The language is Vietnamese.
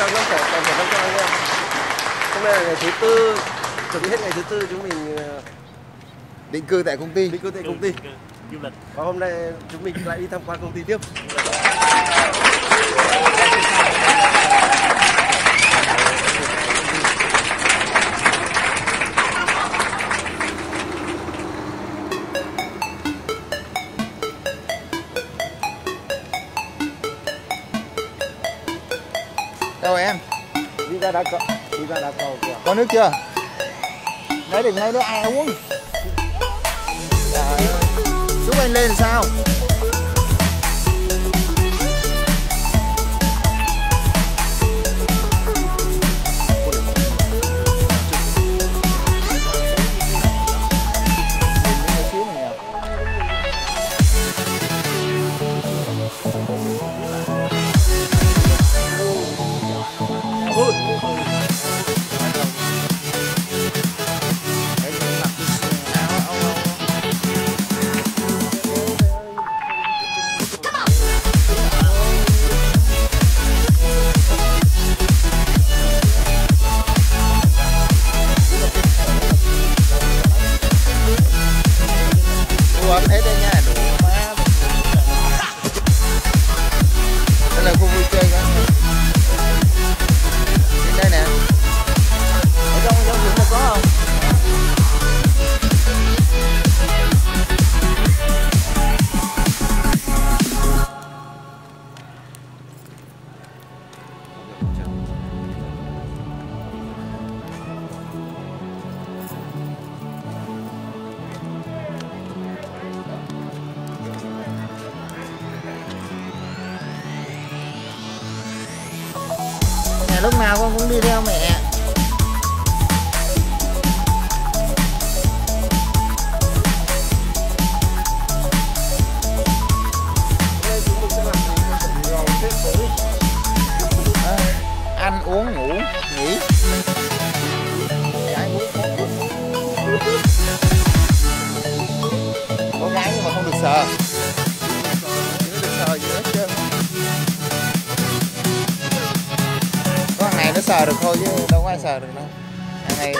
chào năm khỏe toàn thể các anh em. Hôm nay là ngày thứ tư chuẩn bị hết ngày thứ tư chúng mình ờ, định cư tại công ty. đi cơ tại công ty. Du lịch. Và hôm nay chúng mình lại đi tham quan công ty tiếp đâu em. Đi ra đá cầu đi ra đá cầu kìa. Có nước chưa? Lấy đừng lấy nước ai uống? Trời ơi. giúp anh lên sao I'm heading Mẹ lúc nào con cũng đi theo mẹ. chúng sẽ làm ăn uống ngủ, nghỉ nó sờ được thôi chứ đâu có ai sờ được đâu. Hàng này